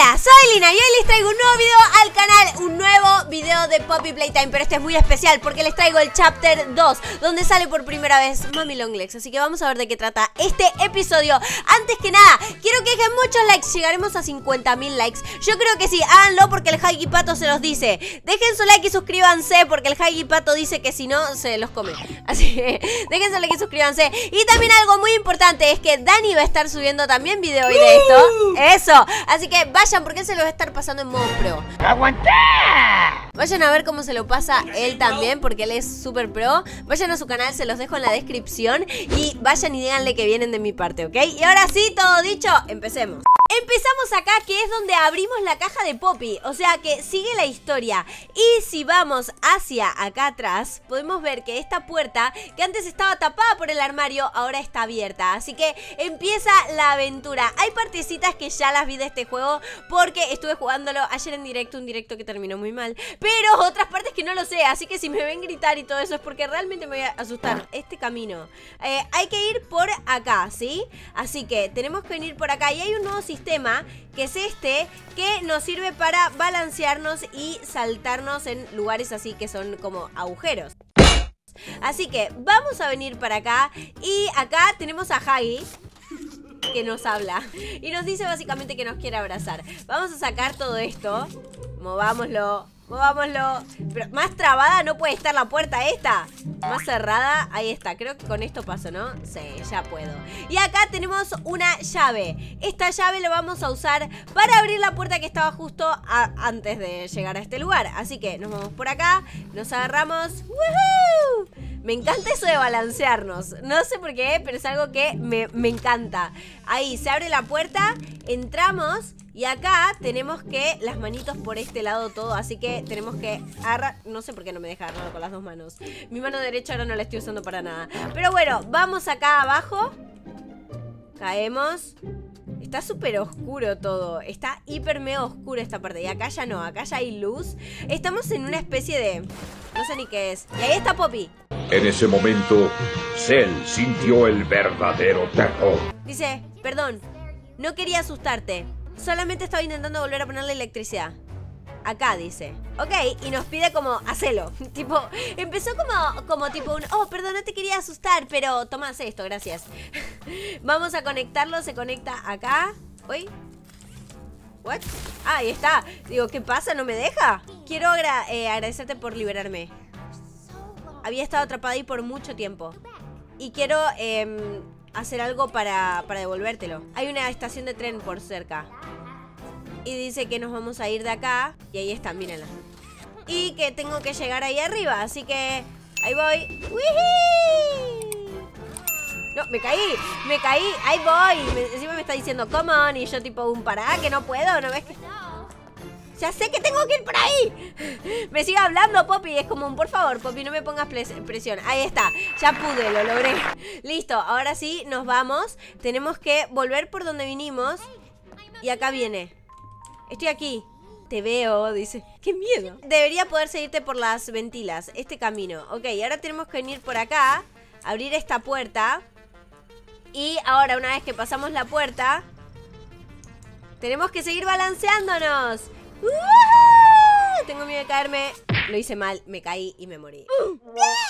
Hola, soy Lina y hoy les traigo un nuevo video al canal, un nuevo video de Poppy Playtime, pero este es muy especial porque les traigo el Chapter 2, donde sale por primera vez Mami Longlegs, así que vamos a ver de qué trata este episodio. Antes que nada, quiero que dejen muchos likes, llegaremos a 50.000 likes. Yo creo que sí, háganlo porque el Huggy Pato se los dice. Dejen su like y suscríbanse porque el Huggy Pato dice que si no, se los come. Así que dejen su like y suscríbanse. Y también algo muy importante es que Dani va a estar subiendo también video hoy de esto. Eso, así que vayan porque él se lo va a estar pasando en modo pro. ¡Aguantá! Vayan a ver cómo se lo pasa él también, porque él es súper pro. Vayan a su canal, se los dejo en la descripción. Y vayan y díganle que vienen de mi parte, ¿ok? Y ahora sí, todo dicho, empecemos. Empezamos acá, que es donde abrimos la caja de Poppy. O sea que sigue la historia. Y si vamos hacia acá atrás, podemos ver que esta puerta, que antes estaba tapada por el armario, ahora está abierta. Así que empieza la aventura. Hay partecitas que ya las vi de este juego porque estuve jugándolo ayer en directo, un directo que terminó muy mal. Pero otras partes que no lo sé. Así que si me ven gritar y todo eso es porque realmente me voy a asustar. Este camino. Eh, hay que ir por acá, ¿sí? Así que tenemos que venir por acá. Y hay un nuevo sistema que es este, que nos sirve para balancearnos y saltarnos en lugares así que son como agujeros. Así que vamos a venir para acá y acá tenemos a Hagi que nos habla y nos dice básicamente que nos quiere abrazar. Vamos a sacar todo esto, movámoslo, Movámoslo. Pero más trabada no puede estar la puerta esta. Más cerrada. Ahí está. Creo que con esto paso, ¿no? Sí, ya puedo. Y acá tenemos una llave. Esta llave la vamos a usar para abrir la puerta que estaba justo antes de llegar a este lugar. Así que nos vamos por acá. Nos agarramos. ¡Woohoo! Me encanta eso de balancearnos. No sé por qué, pero es algo que me, me encanta. Ahí, se abre la puerta, entramos y acá tenemos que las manitos por este lado todo, así que tenemos que agarrar... No sé por qué no me deja agarrarlo con las dos manos. Mi mano derecha ahora no la estoy usando para nada. Pero bueno, vamos acá abajo. Caemos. Está súper oscuro todo. Está hiper mega oscuro esta parte. Y acá ya no, acá ya hay luz. Estamos en una especie de... No sé ni qué es. Y ahí está Poppy. En ese momento, Cell sintió el verdadero terror. Dice, perdón, no quería asustarte. Solamente estaba intentando volver a ponerle electricidad. Acá dice. Ok, y nos pide como, hacelo. tipo, empezó como, como tipo un, oh, perdón, no te quería asustar, pero tomas esto, gracias. Vamos a conectarlo, se conecta acá. Uy. What? Ah, ahí está. Digo, ¿qué pasa? ¿No me deja? Quiero eh, agradecerte por liberarme. Había estado atrapada ahí por mucho tiempo. Y quiero em, hacer algo para, para devolvértelo. Hay una estación de tren por cerca. Y dice que nos vamos a ir de acá. Y ahí está, mírenla. Y que tengo que llegar ahí arriba. Así que ahí voy. No, me caí, me caí, ahí voy. encima me está diciendo, come on. Y yo tipo, un pará, que no puedo, ¿no ves? Ya sé que tengo que ir por ahí. Me sigue hablando, Poppy. Es como un, por favor, Poppy, no me pongas presión. Ahí está. Ya pude, lo logré. Listo, ahora sí, nos vamos. Tenemos que volver por donde vinimos. Y acá viene. Estoy aquí. Te veo, dice. ¡Qué miedo! Debería poder seguirte por las ventilas. Este camino. Ok, ahora tenemos que venir por acá. Abrir esta puerta. Y ahora, una vez que pasamos la puerta... Tenemos que seguir balanceándonos. Tengo miedo de caerme. Lo hice mal, me caí y me morí.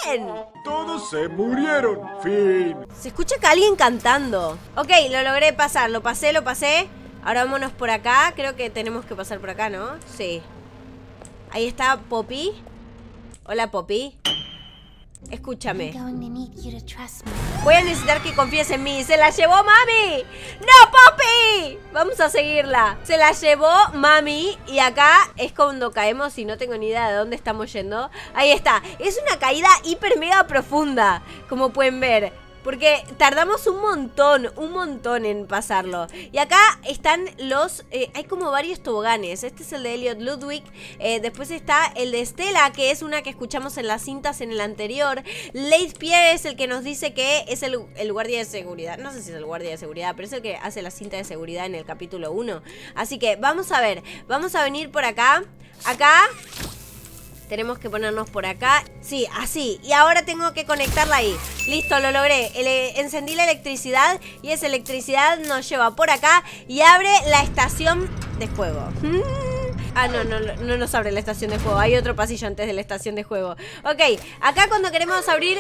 ¡Bien! Todos se murieron. Fin. Se escucha que alguien cantando. Ok, lo logré pasar. Lo pasé, lo pasé. Ahora vámonos por acá. Creo que tenemos que pasar por acá, ¿no? Sí. Ahí está Poppy. Hola, Poppy. Escúchame. Voy a necesitar que confíes en mí. ¡Se la llevó mami! ¡No, Poppy! Vamos a seguirla. Se la llevó mami. Y acá es cuando caemos y no tengo ni idea de dónde estamos yendo. Ahí está. Es una caída hiper mega profunda. Como pueden ver. Porque tardamos un montón, un montón en pasarlo. Y acá están los... Eh, hay como varios toboganes. Este es el de Elliot Ludwig. Eh, después está el de Stella, que es una que escuchamos en las cintas en el anterior. Leith Pierre es el que nos dice que es el, el, guardia de seguridad. No sé si es el guardia de seguridad, pero es el que hace la cinta de seguridad en el capítulo 1. Así que vamos a ver. Vamos a venir por acá. Acá Tenemos que ponernos por acá. Sí, así. Y ahora tengo que conectarla ahí. Listo, lo logré. Encendí la electricidad y esa electricidad nos lleva por acá y abre la estación de juego. Ah, no, no, no, no nos abre la estación de juego. Hay otro pasillo antes de la estación de juego. Ok, acá cuando queremos abrir...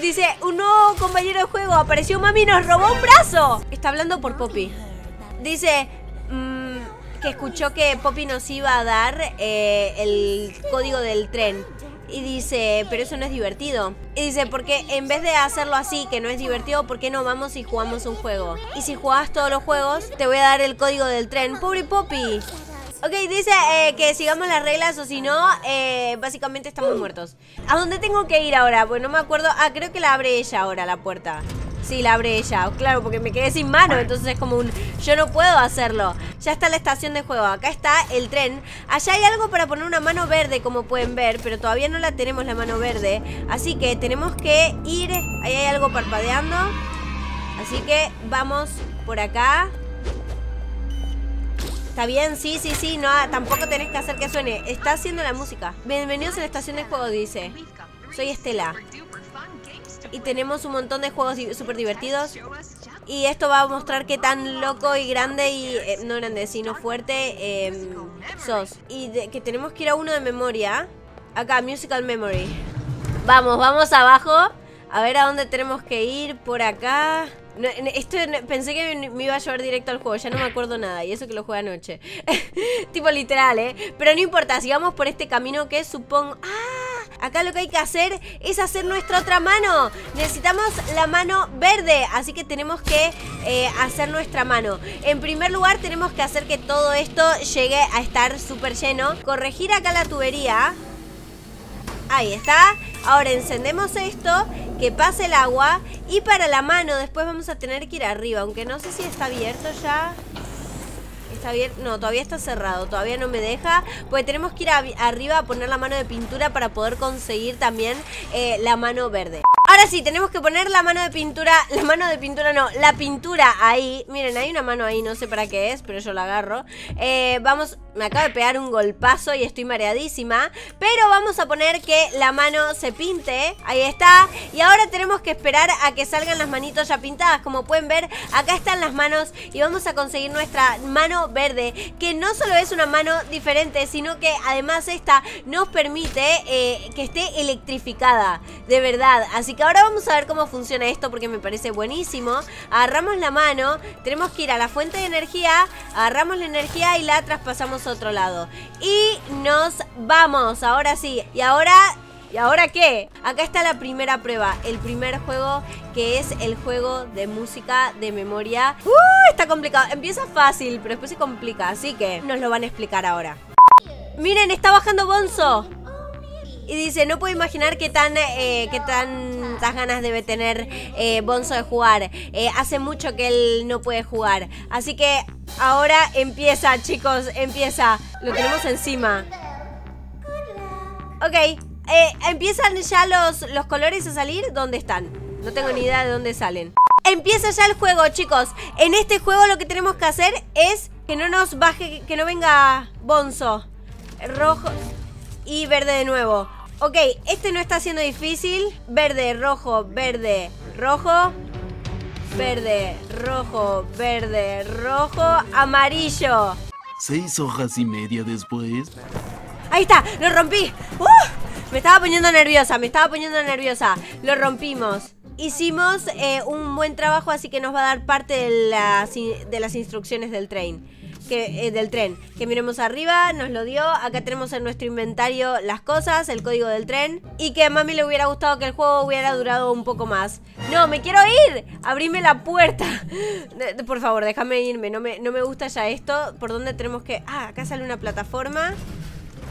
Dice, un nuevo compañero de juego apareció mami nos robó un brazo. Está hablando por Poppy. Dice mm, que escuchó que Poppy nos iba a dar eh, el código del tren. Y dice, pero eso no es divertido. Y dice, porque en vez de hacerlo así, que no es divertido, ¿por qué no vamos y jugamos un juego? Y si jugás todos los juegos, te voy a dar el código del tren. Pobre Poppy. Ok, dice eh, que sigamos las reglas o si no, eh, básicamente estamos muertos. ¿A dónde tengo que ir ahora? Pues no me acuerdo. Ah, creo que la abre ella ahora, la puerta. Sí, la abre ella. Claro, porque me quedé sin mano. Entonces es como un... Yo no puedo hacerlo. Ya está la estación de juego. Acá está el tren. Allá hay algo para poner una mano verde, como pueden ver. Pero todavía no la tenemos la mano verde. Así que tenemos que ir... Ahí hay algo parpadeando. Así que vamos por acá. ¿Está bien? Sí, sí, sí. No, tampoco tenés que hacer que suene. Está haciendo la música. Bienvenidos a la estación de juego, dice. Soy Estela. Y tenemos un montón de juegos súper divertidos. Y esto va a mostrar qué tan loco y grande y... eh, no grande, sino fuerte eh, sos. Y que tenemos que ir a uno de memoria. Acá, Musical Memory. Vamos, vamos abajo. A ver a dónde tenemos que ir. Por acá. Esto pensé que me me iba a llevar directo al juego, ya no me acuerdo nada. Y eso que lo jugué anoche. tipo literal, ¿eh? Pero no importa, sigamos por este camino que supongo. ¡Ah! Acá lo que hay que hacer es hacer nuestra otra mano. Necesitamos la mano verde, así que tenemos que eh, hacer nuestra mano. En primer lugar, tenemos que hacer que todo esto llegue a estar súper lleno. Corregir acá la tubería. Ahí está. Ahora encendemos esto, que pase el agua. Y para la mano después vamos a tener que ir arriba, aunque no sé si está abierto ya. Está no, todavía está cerrado, todavía no me deja. Porque tenemos que ir arriba a poner la mano de pintura para poder conseguir también eh, la mano verde. Ahora sí, tenemos que poner la mano de pintura, la mano de pintura no, la pintura ahí. Miren, hay una mano ahí, no sé para qué es, pero yo la agarro. Eh, vamos, me acabo de pegar un golpazo y estoy mareadísima. Pero vamos a poner que la mano se pinte, ahí está. Y ahora tenemos que esperar a que salgan las manitos ya pintadas. Como pueden ver, acá están las manos y vamos a conseguir nuestra mano verde. Que no solo es una mano diferente, sino que además esta nos permite eh, que esté electrificada. De verdad. Así que ahora vamos a ver cómo funciona esto porque me parece buenísimo. Agarramos la mano, tenemos que ir a la fuente de energía, agarramos la energía y la traspasamos a otro lado. Y nos vamos. Ahora sí. Y ahora ¿Y ahora qué? Acá está la primera prueba, el primer juego que es el juego de música de memoria. ¡Uh! Está complicado. Empieza fácil, pero después se complica, así que nos lo van a explicar ahora. Miren, está bajando Bonzo. Y dice, no puedo imaginar qué tan, eh, qué tantas ganas debe tener eh, Bonzo de jugar. Eh, hace mucho que él no puede jugar. Así que ahora empieza, chicos, empieza. Lo tenemos encima. Ok, eh, empiezan ya los, los colores a salir. ¿Dónde están? No tengo ni idea de dónde salen. Empieza ya el juego, chicos. En este juego lo que tenemos que hacer es que no nos baje, que no venga Bonzo. Rojo y verde de nuevo. Ok, este no está siendo difícil. Verde, rojo, verde, rojo. Verde, rojo, verde, rojo, amarillo. Seis hojas y media después. Ahí está, lo rompí. ¡Uh! Me estaba poniendo nerviosa, me estaba poniendo nerviosa. Lo rompimos. Hicimos eh, un buen trabajo, así que nos va a dar parte de las, de las instrucciones del tren. Eh, del tren. Que miremos arriba, nos lo dio. Acá tenemos en nuestro inventario las cosas, el código del tren. Y que a mami le hubiera gustado que el juego hubiera durado un poco más. No, me quiero ir. Abrime la puerta. Por favor, déjame irme. No me, no me gusta ya esto. ¿Por dónde tenemos que...? Ah, acá sale una plataforma.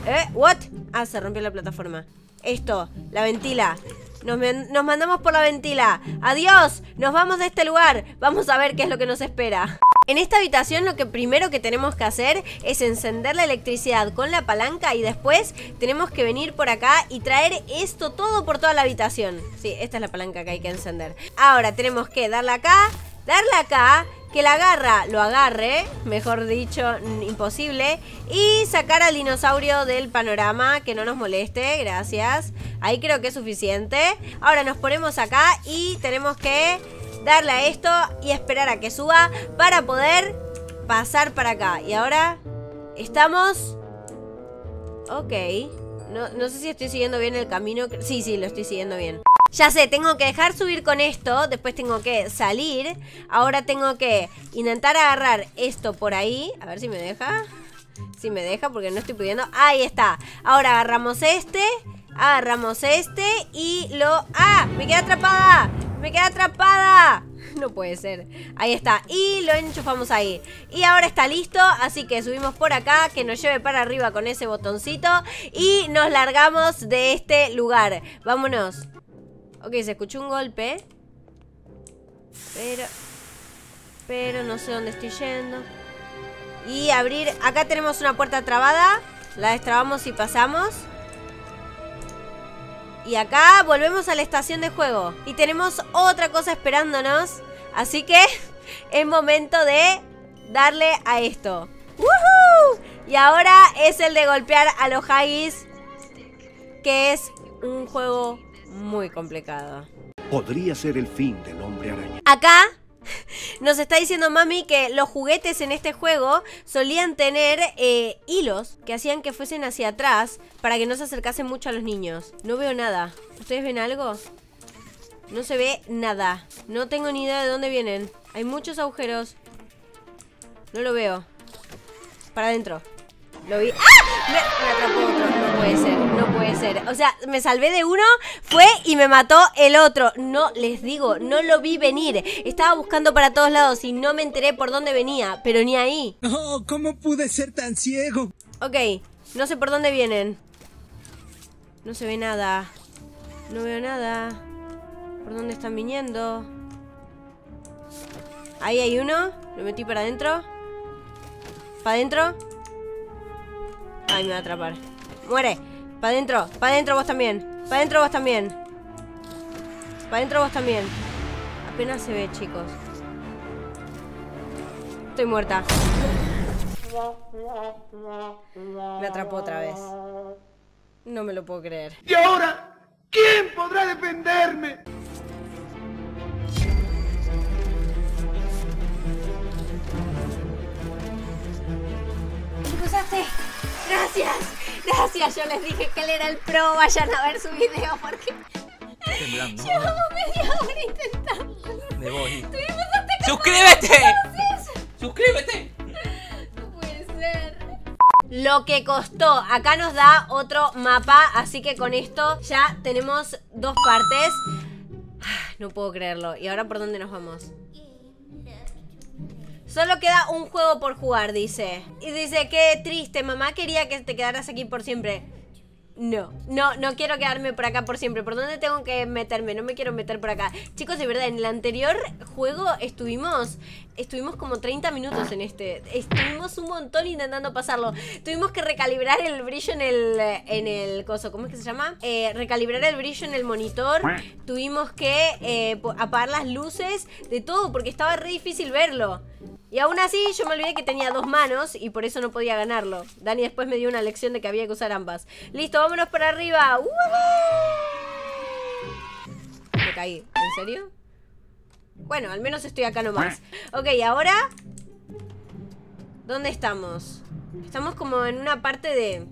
¿Eh? ¿What? Ah, se rompió la plataforma. Esto, la ventila. Nos, nos mandamos por la ventila. Adiós, nos vamos de este lugar. Vamos a ver qué es lo que nos espera. En esta habitación lo que primero que tenemos que hacer es encender la electricidad con la palanca y después tenemos que venir por acá y traer esto todo por toda la habitación. Sí, esta es la palanca que hay que encender. Ahora tenemos que darle acá, darle acá que la garra lo agarre, mejor dicho, imposible, y sacar al dinosaurio del panorama, que no nos moleste, gracias. Ahí creo que es suficiente. Ahora nos ponemos acá y tenemos que darle a esto y esperar a que suba para poder pasar para acá. Y ahora estamos... Ok. No, no sé si estoy siguiendo bien el camino. Sí, sí, lo estoy siguiendo bien. Ya sé, tengo que dejar subir con esto, después tengo que salir. Ahora tengo que intentar agarrar esto por ahí. A ver si me deja. Si me deja, porque no estoy pudiendo. Ahí está. Ahora agarramos este, agarramos este y lo... ¡Ah! ¡Me quedé atrapada! ¡Me quedé atrapada! No puede ser. Ahí está. Y lo enchufamos ahí. Y ahora está listo. Así que subimos por acá. Que nos lleve para arriba con ese botoncito. Y nos largamos de este lugar. Vámonos. Ok, se escuchó un golpe. Pero... Pero no sé dónde estoy yendo. Y abrir... Acá tenemos una puerta trabada. La destrabamos y pasamos. Y acá volvemos a la estación de juego. Y tenemos otra cosa esperándonos. Así que es momento de darle a esto. ¡Woohoo! Y ahora es el de golpear a los Haggis. Que es un juego muy complicado. Podría ser el fin del hombre araña. Acá nos está diciendo mami que los juguetes en este juego solían tener eh, hilos que hacían que fuesen hacia atrás para que no se acercasen mucho a los niños. No veo nada. ¿Ustedes ven algo? No se ve nada. No tengo ni idea de dónde vienen. Hay muchos agujeros. No lo veo. Para adentro. Lo vi. ¡Ah! Me, atrapó otro. No puede ser. No puede ser. O sea, me salvé de uno, fue y me mató el otro. No, les digo, no lo vi venir. Estaba buscando para todos lados y no me enteré por dónde venía. Pero ni ahí. Oh, ¿cómo pude ser tan ciego? Ok, no sé por dónde vienen. No se ve nada. No veo nada. ¿Por dónde están viniendo? Ahí hay uno. Lo metí para adentro. ¿Para adentro? Ay, me va a atrapar. Muere. Para adentro. Para adentro vos también. Para adentro vos también. Para adentro vos también. Apenas se ve, chicos. Estoy muerta. Me atrapó otra vez. No me lo puedo creer. ¿Y ahora? ¿Quién podrá defenderme? usaste. Gracias, gracias. Yo les dije que él era el pro. Vayan a ver su video porque. Temblando. Llevamos media hora intentando. Me voy. Tuvimos hasta ¡Suscríbete! ¡Suscríbete! No puede ser. Lo que costó. Acá nos da otro mapa. Así que con esto ya tenemos dos partes. Ah, No puedo creerlo. ¿Y ahora por dónde nos vamos? Solo queda un juego por jugar, dice. Y dice, qué triste, mamá quería que te quedaras aquí por siempre. No, no, no quiero quedarme por acá por siempre. ¿Por dónde tengo que meterme? No me quiero meter por acá. Chicos, de verdad, en el anterior juego estuvimos estuvimos como 30 minutos en este. Estuvimos un montón intentando pasarlo. Tuvimos que recalibrar el brillo en el en el coso, ¿cómo es que se llama? Eh, recalibrar el brillo en el monitor. Tuvimos que eh, apagar las luces, de todo, porque estaba re difícil verlo. Y aún así yo me olvidé que tenía dos manos y por eso no podía ganarlo. Dani después me dio una lección de que había que usar ambas. Listo, vámonos para arriba. Me caí. ¿En serio? Bueno, al menos estoy acá nomás. Ok, ahora... ¿Dónde estamos? Estamos como en una parte de...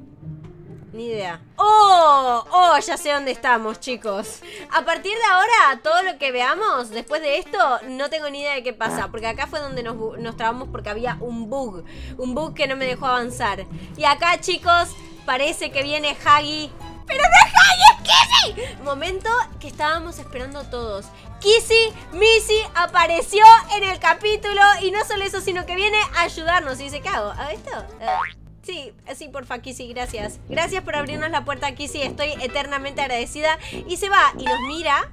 Ni idea. ¡Oh! ¡Oh! Ya sé dónde estamos, chicos. A partir de ahora, todo lo que veamos después de esto, no tengo ni idea de qué pasa. Porque acá fue donde nos, nos trabamos porque había un bug. Un bug que no me dejó avanzar. Y acá, chicos, parece que viene Hagi. ¡Pero no Hagi, es Kissy! Momento que estábamos esperando todos. Kissy Missy apareció en el capítulo. Y no solo eso, sino que viene a ayudarnos. Y dice, ¿qué hago? ¿A esto? Eh, Sí, sí, porfa, Kissy, gracias. Gracias por abrirnos la puerta, Kissy. Estoy eternamente agradecida. Y se va y nos mira.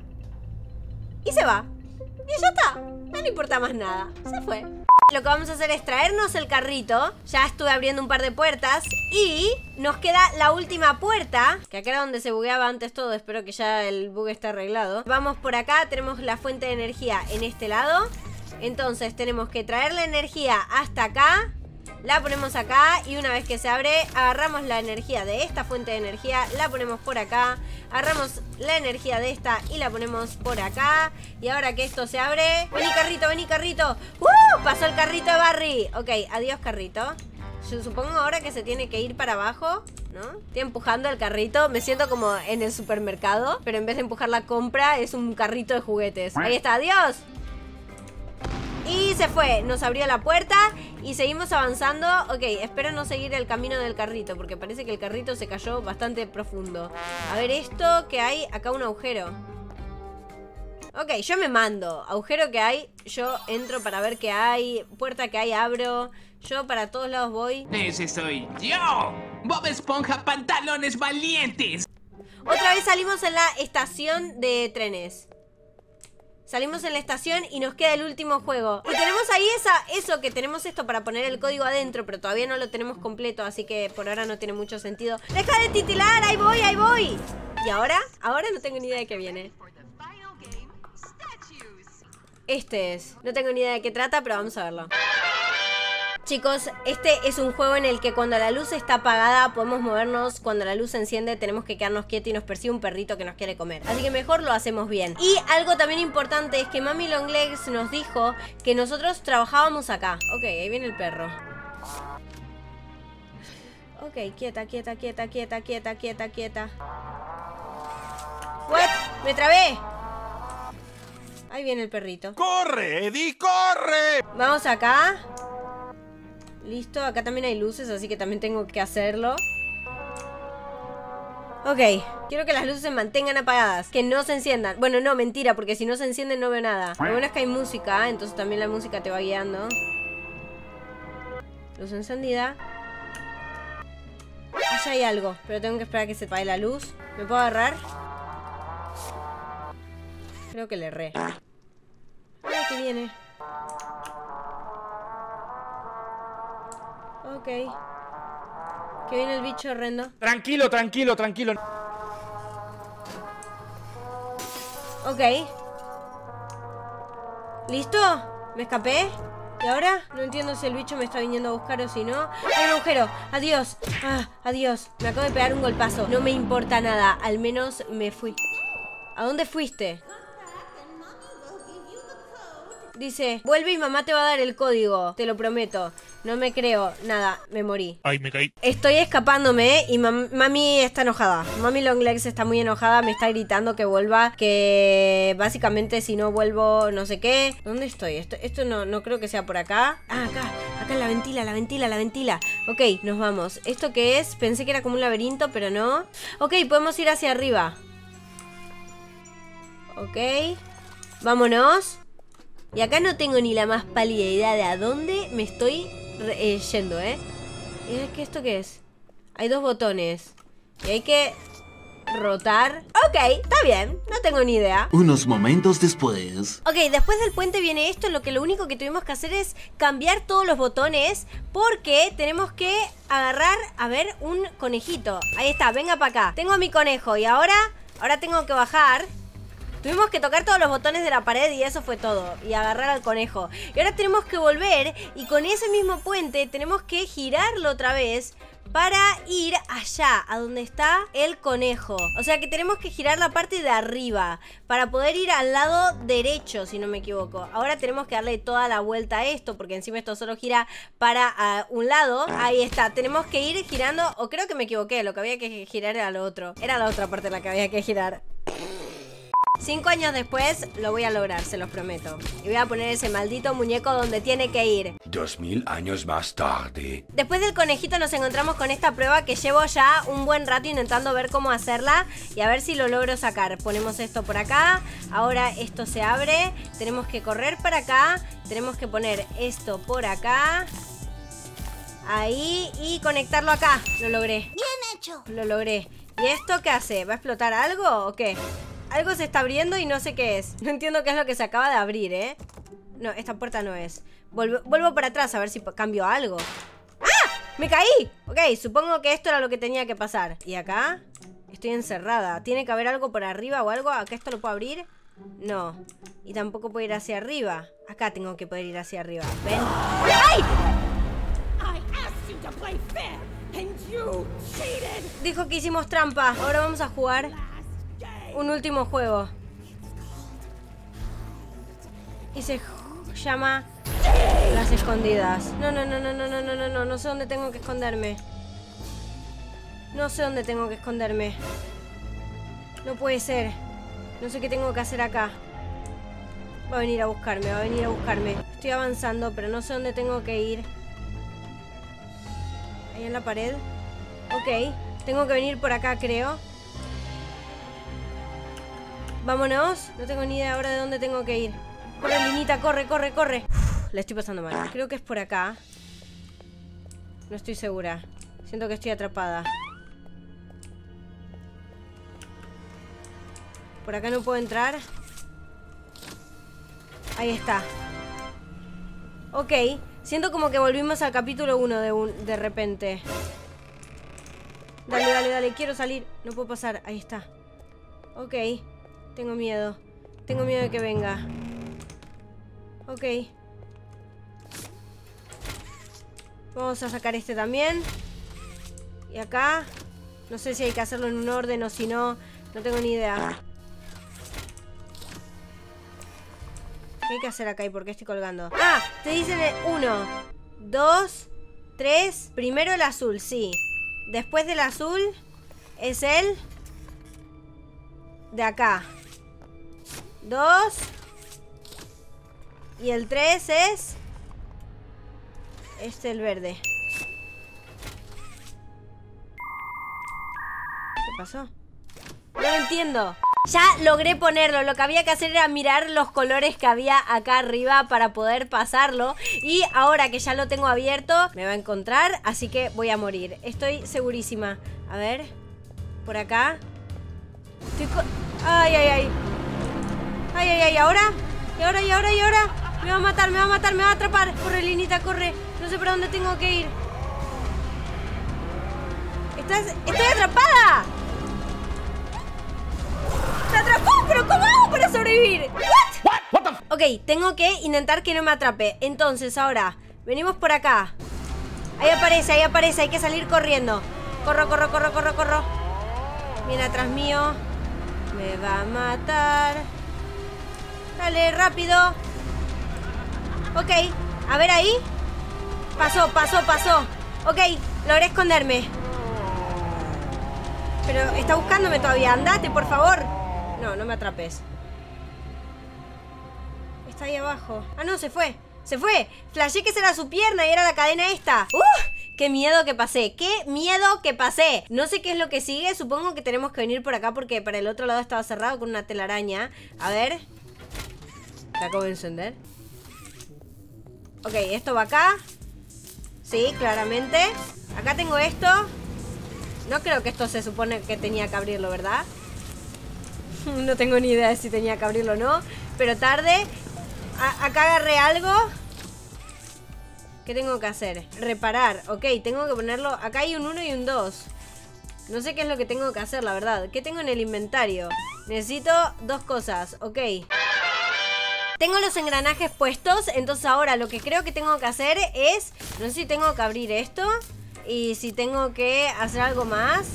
Y se va. Y ya está. No le importa más nada. Se fue. Lo que vamos a hacer es traernos el carrito. Ya estuve abriendo un par de puertas. Y nos queda la última puerta. Que acá era donde se bugueaba antes todo. Espero que ya el bug esté arreglado. Vamos por acá. Tenemos la fuente de energía en este lado. Entonces tenemos que traer la energía hasta acá. La ponemos acá y una vez que se abre, agarramos la energía de esta fuente de energía, la ponemos por acá, agarramos la energía de esta y la ponemos por acá. Y ahora que esto se abre, vení carrito, vení carrito. ¡Uh! Pasó el carrito de Barry. Ok, adiós carrito. Yo supongo ahora que se tiene que ir para abajo, ¿no? Estoy empujando el carrito, me siento como en el supermercado, pero en vez de empujar la compra es un carrito de juguetes. Ahí está, adiós. Y se fue, nos abrió la puerta y seguimos avanzando. Ok, espero no seguir el camino del carrito, porque parece que el carrito se cayó bastante profundo. A ver esto, que hay acá un agujero. Ok, yo me mando. Agujero que hay, yo entro para ver qué hay. Puerta que hay, abro. Yo para todos lados voy. Ese soy yo. Bob Esponja Pantalones Valientes. Otra vez salimos en la estación de trenes. Salimos en la estación y nos queda el último juego. Y tenemos ahí esa, eso que tenemos esto para poner el código adentro, pero todavía no lo tenemos completo, así que por ahora no tiene mucho sentido. ¡Deja de titilar! ¡Ahí voy, ahí voy! ¿Y ahora? Ahora no tengo ni idea de qué viene. Este es. No tengo ni idea de qué trata, pero vamos a verlo. Chicos, este es un juego en el que cuando la luz está apagada podemos movernos, cuando la luz se enciende tenemos que quedarnos quietos y nos persigue un perrito que nos quiere comer. Así que mejor lo hacemos bien. Y algo también importante es que Mami Longlegs nos dijo que nosotros trabajábamos acá. Ok, ahí viene el perro. Ok, quieta, quieta, quieta, quieta, quieta, quieta, quieta. ¿What? ¡Me trabé! Ahí viene el perrito. ¡Corre, Eddie, corre! Vamos acá. Listo, acá también hay luces, así que también tengo que hacerlo. Ok, quiero que las luces se mantengan apagadas, que no se enciendan. Bueno, no, mentira, porque si no se encienden no veo nada. Lo bueno es que hay música, entonces también la música te va guiando. Luz encendida. Allá hay algo, pero tengo que esperar a que se apague la luz. ¿Me puedo agarrar? Creo que le erré. Ay, que viene. Ok. Que viene el bicho horrendo. Tranquilo, tranquilo, tranquilo. Ok. ¿Listo? ¿Me escapé? ¿Y ahora? No entiendo si el bicho me está viniendo a buscar o si no. ¡Hay un agujero! ¡Adiós! ¡Ah! ¡Adiós! Me acabo de pegar un golpazo. No me importa nada. Al menos me fui. ¿A dónde fuiste? Dice, vuelve y mamá te va a dar el código, te lo prometo. No me creo, nada, me morí. Ay, me caí. Estoy escapándome y mam- mami está enojada. Mami Longlegs está muy enojada, me está gritando que vuelva, que básicamente si no vuelvo no sé qué. ¿Dónde estoy? Esto, esto no, no creo que sea por acá. Ah, acá, acá la ventila, la ventila, la ventila. Ok, nos vamos. ¿Esto qué es? Pensé que era como un laberinto, pero no. Ok, podemos ir hacia arriba. Ok. Vámonos. Y acá no tengo ni la más pálida idea de a dónde me estoy eh, yendo, ¿eh? ¿Y ¿Qué esto qué es? Hay dos botones. Y hay que rotar. Ok, está bien. No tengo ni idea. Unos momentos después. Ok, después del puente viene esto, lo que lo único que tuvimos que hacer es cambiar todos los botones porque tenemos que agarrar, a ver, un conejito. Ahí está, venga para acá. Tengo mi conejo y ahora, ahora tengo que bajar. Tuvimos que tocar todos los botones de la pared y eso fue todo. Y agarrar al conejo. Y ahora tenemos que volver y con ese mismo puente tenemos que girarlo otra vez para ir allá, a donde está el conejo. O sea que tenemos que girar la parte de arriba para poder ir al lado derecho, si no me equivoco. Ahora tenemos que darle toda la vuelta a esto, porque encima esto solo gira para ah, un lado. Ahí está, tenemos que ir girando, o creo que me equivoqué, lo que había que girar era lo otro. Era la otra parte la que había que girar. Cinco años después lo voy a lograr, se los prometo. Y voy a poner ese maldito muñeco donde tiene que ir. Dos mil años más tarde. Después del conejito nos encontramos con esta prueba que llevo ya un buen rato intentando ver cómo hacerla y a ver si lo logro sacar. Ponemos esto por acá, ahora esto se abre, tenemos que correr para acá, tenemos que poner esto por acá. Ahí y conectarlo acá. Lo logré. Bien hecho. Lo logré. ¿Y esto qué hace? ¿Va a explotar algo o qué? Algo se está abriendo y no sé qué es. No entiendo qué es lo que se acaba de abrir, ¿eh? No, esta puerta no es. Vuelvo, vuelvo para atrás a ver si cambio algo. ¡Ah! ¡Me caí! Ok, supongo que esto era lo que tenía que pasar. ¿Y acá? Estoy encerrada. ¿Tiene que haber algo por arriba o algo? ¿Acá esto lo puedo abrir? No. Y tampoco puedo ir hacia arriba. Acá tengo que poder ir hacia arriba. ¿Ven? ¡Ay! Dijo que hicimos trampa. Ahora vamos a jugar un último juego. Y se llama Las Escondidas. No, no, no, no, no, no, no, no, no. No sé dónde tengo que esconderme. No sé dónde tengo que esconderme. No puede ser. No sé qué tengo que hacer acá. Va a venir a buscarme, va a venir a buscarme. Estoy avanzando, pero no sé dónde tengo que ir. Ahí en la pared. Ok. Tengo que venir por acá, creo. Vámonos. No tengo ni idea ahora de dónde tengo que ir. Corre, Linita, corre, corre, corre. La estoy pasando mal. Creo que es por acá. No estoy segura. Siento que estoy atrapada. Por acá no puedo entrar. Ahí está. Ok. Siento como que volvimos al capítulo 1 de, un, de repente. Dale, dale, dale. Quiero salir. No puedo pasar. Ahí está. Ok. Tengo miedo. Tengo miedo de que venga. Ok. Vamos a sacar este también. Y acá. No sé si hay que hacerlo en un orden o si no. No tengo ni idea. ¿Qué hay que hacer acá y por qué estoy colgando? Ah, te dicen el 1, 2, 3. Primero el azul, sí. Después del azul es el de acá. 2. Y el 3 es este el verde. ¿Qué pasó? No lo entiendo. Ya logré ponerlo, lo que había que hacer era mirar los colores que había acá arriba para poder pasarlo Y ahora que ya lo tengo abierto, me va a encontrar, así que voy a morir Estoy segurísima A ver, por acá Estoy Ay, ay, ay Ay, ay, ay, ¿ahora? ¿Y ahora, y ahora, y ahora? Me va a matar, me va a matar, me va a atrapar Corre, Linita, corre No sé para dónde tengo que ir ¿Estás... ¡Estoy atrapada! ¡Me atrapó! ¿Pero cómo hago para sobrevivir? ¿What? Ok, tengo que intentar que no me atrape Entonces, ahora, venimos por acá Ahí aparece, ahí aparece Hay que salir corriendo Corro, corro, corro, corro, corro Viene atrás mío Me va a matar Dale, rápido Ok, a ver ahí Pasó, pasó, pasó Ok, logré esconderme Pero está buscándome todavía Andate, por favor no, no me atrapes. Está ahí abajo. Ah, no, se fue. Se fue. Flashé que será su pierna y era la cadena esta. ¡Uh! ¡Qué miedo que pasé! ¡Qué miedo que pasé! No sé qué es lo que sigue. Supongo que tenemos que venir por acá porque para el otro lado estaba cerrado con una telaraña. A ver. Se acabo de encender. Ok, esto va acá. Sí, claramente. Acá tengo esto. No creo que esto se supone que tenía que abrirlo, ¿verdad? no tengo ni idea de si tenía que abrirlo o no. Pero tarde. acá agarré algo. ¿Qué tengo que hacer? Reparar. Ok, tengo que ponerlo... Acá hay un 1 y un 2. No sé qué es lo que tengo que hacer, la verdad. ¿Qué tengo en el inventario? Necesito dos cosas. Ok. Tengo los engranajes puestos, entonces ahora lo que creo que tengo que hacer es... No sé si tengo que abrir esto y si tengo que hacer algo más.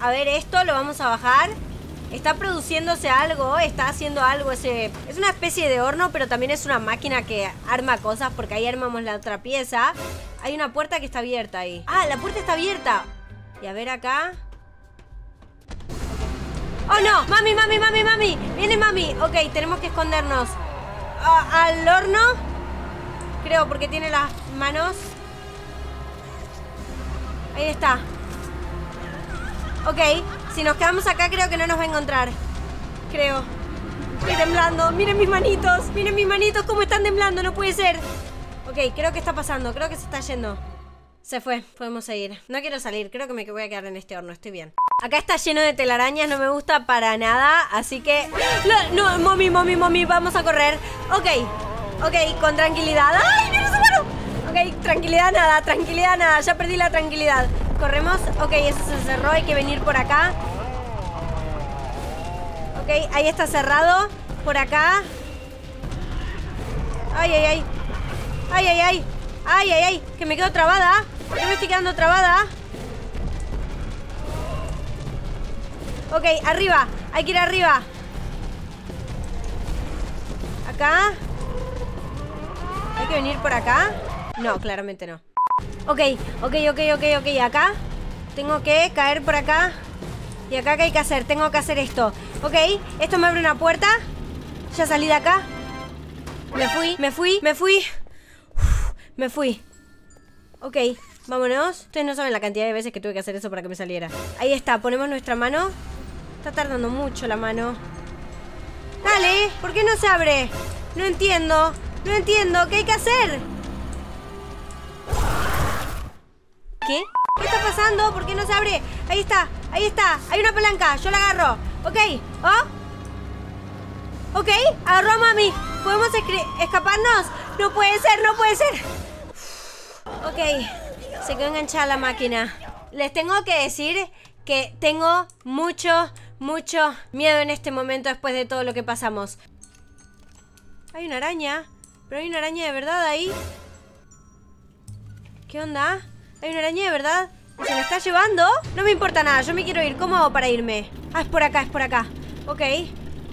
A ver, esto lo vamos a bajar. Está produciéndose algo, está haciendo algo ese... Es una especie de horno, pero también es una máquina que arma cosas porque ahí armamos la otra pieza. Hay una puerta que está abierta ahí. ¡Ah, la puerta está abierta! Y a ver acá... ¡Oh, no! ¡Mami, mami, mami, mami! ¡Viene mami! Ok, tenemos que escondernos. ¿Al horno? Creo, porque tiene las manos. Ahí está. Ok, si nos quedamos acá creo que no nos va a encontrar. Creo. Estoy temblando. Miren mis manitos. Miren mis manitos cómo están temblando. No puede ser. Ok, creo que está pasando. Creo que se está yendo. Se fue, podemos seguir. No quiero salir, creo que me voy a quedar en este horno, estoy bien. Acá está lleno de telarañas, no me gusta para nada, así que... No, no, mami, mami, mami, vamos a correr. Ok, ok, con tranquilidad. ¡Ay, no se! Ok, tranquilidad nada, tranquilidad nada, ya perdí la tranquilidad. Corremos, ok, eso se cerró, hay que venir por acá. Ok, ahí está cerrado. Por acá. Ay, ay, ay. Ay, ay, ay. Ay, ay, ay. Que me quedo trabada. Que me estoy quedando trabada. Ok, arriba. Hay que ir arriba. Acá. ¿Hay que venir por acá? No, claramente no. Ok, ok, ok, ok, ok. Acá. Tengo que caer por acá. ¿Y acá qué hay que hacer? Tengo que hacer esto. Ok, esto me abre una puerta. Ya salí de acá. Me fui, me fui, me fui. Me fui. Ok, vámonos. Ustedes no saben la cantidad de veces que tuve que hacer eso para que me saliera. Ahí está, ponemos nuestra mano. Está tardando mucho la mano. Dale, ¿por qué no se abre? No entiendo, no entiendo. ¿Qué hay que hacer? ¿Qué? ¿Qué está pasando? ¿Por qué no se abre? Ahí está, ahí está. Hay una palanca, yo la agarro. Ok, ¿oh? Ok, agarró a mami. ¿Podemos escaparnos? No puede ser, no puede ser. Ok, se quedó enganchada la máquina. Les tengo que decir que tengo mucho, mucho miedo en este momento después de todo lo que pasamos. Hay una araña. Pero hay una araña de verdad ahí. ¿Qué onda? Hay una araña de verdad. ¿Se la está llevando? No me importa nada, yo me quiero ir. ¿Cómo hago para irme? Ah, es por acá, es por acá. Ok.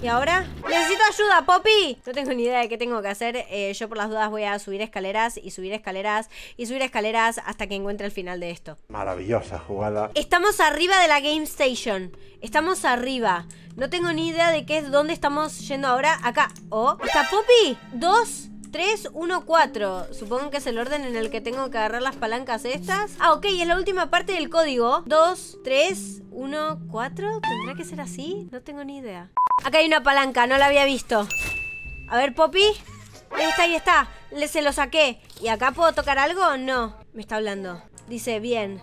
¿Y ahora? ¡Necesito ayuda, Poppy! No tengo ni idea de qué tengo que hacer. Eh, yo por las dudas voy a subir escaleras y subir escaleras y subir escaleras hasta que encuentre el final de esto. Maravillosa jugada. Estamos arriba de la Game Station. Estamos arriba. No tengo ni idea de qué es dónde estamos yendo ahora. Acá. Oh, ¿está Poppy? Dos. 3, 1, 4. Supongo que es el orden en el que tengo que agarrar las palancas estas. Ah, ok, es la última parte del código. 2, 3, 1, 4. ¿Tendrá que ser así? No tengo ni idea. Acá hay una palanca, no la había visto. A ver, Poppy. Ahí está, ahí está. Le, se lo saqué. ¿Y acá puedo tocar algo? No. Me está hablando. Dice, bien.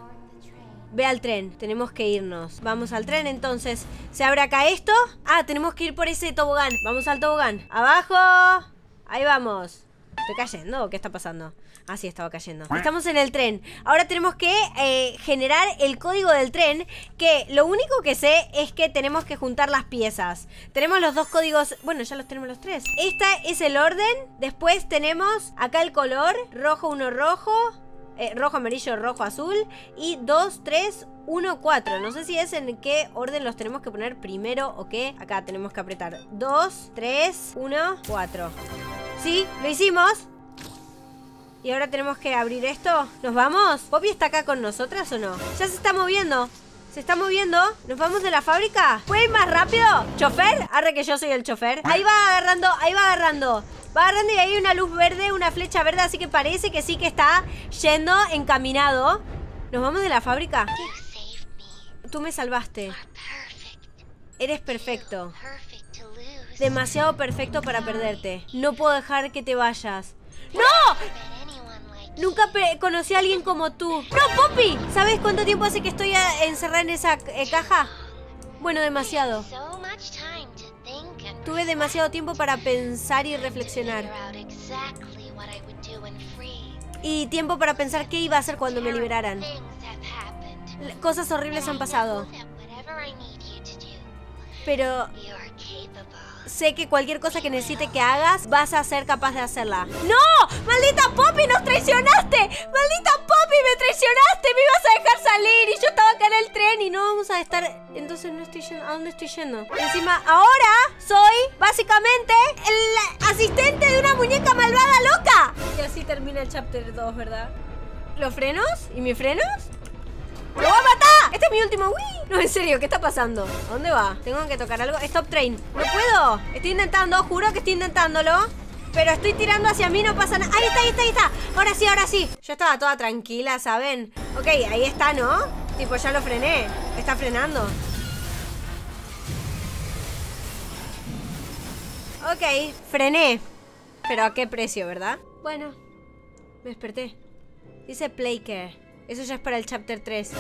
Ve al tren, tenemos que irnos. Vamos al tren entonces. ¿Se abre acá esto? Ah, tenemos que ir por ese tobogán. Vamos al tobogán. ¡Abajo! Ahí vamos. ¿Estoy cayendo o qué está pasando? Ah, sí, estaba cayendo. Estamos en el tren. Ahora tenemos que eh, generar el código del tren. Que lo único que sé es que tenemos que juntar las piezas. Tenemos los dos códigos. Bueno, ya los tenemos los tres. Este es el orden. Después tenemos acá el color. Rojo, uno rojo. Eh, rojo, amarillo, rojo, azul. Y 2, 3, 1, 4. No sé si es en qué orden los tenemos que poner primero o qué. Acá tenemos que apretar 2, 3, 1, 4. Sí, lo hicimos. Y ahora tenemos que abrir esto. ¿Nos vamos? ¿Poppy está acá con nosotras o no? Ya se está moviendo. Se está moviendo. ¿Nos vamos de la fábrica? ¿Puede ir más rápido? ¿Chofer? Arre que yo soy el chofer. Ahí va agarrando, ahí va agarrando. Va agarrando y hay una luz verde, una flecha verde. Así que parece que sí que está yendo encaminado. ¿Nos vamos de la fábrica? Tú me salvaste. Eres perfecto. Demasiado perfecto para perderte. No puedo dejar que te vayas. ¡No! Nunca conocí a alguien como tú. ¡No, Poppy! ¿Sabes cuánto tiempo hace que estoy encerrada en esa eh, caja? Bueno, demasiado. Tuve demasiado tiempo para pensar y reflexionar. Y tiempo para pensar qué iba a hacer cuando me liberaran. Cosas horribles han pasado. Pero sé que cualquier cosa que necesite que hagas, vas a ser capaz de hacerla. ¡No! ¡Maldita Poppy! ¡Nos traicionaste! ¡Maldita Poppy! ¡Me traicionaste! ¡Me ibas a dejar salir! Y yo estaba acá en el tren y no vamos a estar... Entonces no estoy yendo... ¿A dónde estoy yendo? Encima, ahora soy básicamente el asistente de una muñeca malvada loca. Y así termina el chapter 2, ¿verdad? ¿Los frenos? ¿Y mis frenos? ¡Lo voy a matar! Este es mi último Wii. No, en serio, ¿qué está pasando? ¿A dónde va? Tengo que tocar algo. Stop train. No puedo. Estoy intentando, juro que estoy intentándolo. Pero estoy tirando hacia mí, no pasa nada. Ahí está, ahí está, ahí está. Ahora sí, ahora sí. Yo estaba toda tranquila, ¿saben? Ok, ahí está, ¿no? Tipo, ya lo frené. Está frenando. Ok, frené. Pero a qué precio, ¿verdad? Bueno, me desperté. Dice Playcare. Eso ya es para el chapter 3.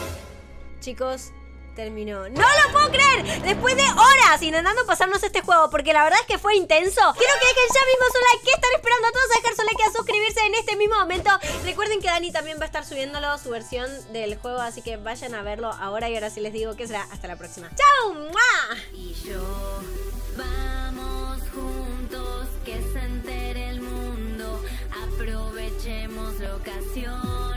Chicos, terminó. ¡No lo puedo creer! Después de horas intentando pasarnos este juego, porque la verdad es que fue intenso. Quiero que dejen ya mismo su like. ¿Qué están esperando a todos a dejar su like y a suscribirse en este mismo momento? Recuerden que Dani también va a estar subiéndolo, su versión del juego, así que vayan a verlo ahora y ahora sí les digo que será hasta la próxima. ¡Chao! Y yo Vamos juntos, que se entere el mundo. Aprovechemos la ocasión.